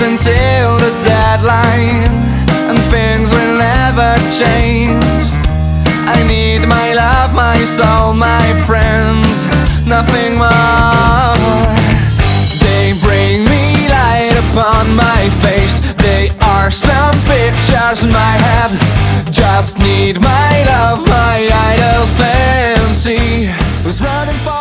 until the deadline And things will never change. I need my love, my soul, my friends Nothing more. They bring me light upon my face. They are some pictures in my head. Just need my love, my idle fancy. Who's running for